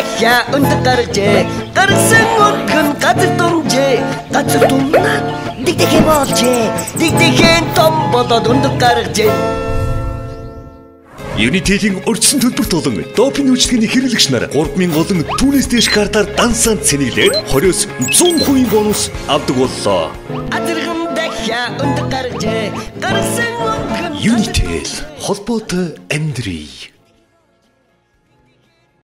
дахиа өндөр гаргажээ. Гарсан өргөн газар думжээ. Газар думнаад дигдэхэ болжээ. Дигдэхэн том болоод өндөр гаргажээ. Unity-ийн өрчсөн төлбөрт болон допинг үйлчлэгээний хэрэглэгч нар 3000 болон түүнээс дээш картаар дансанд цэнэглээд 20-с 100% бонус авдаг боллоо. Азарган дахиа өндөр гаргажээ. Гарсан өргөн Unitel холбоотой амьдрий.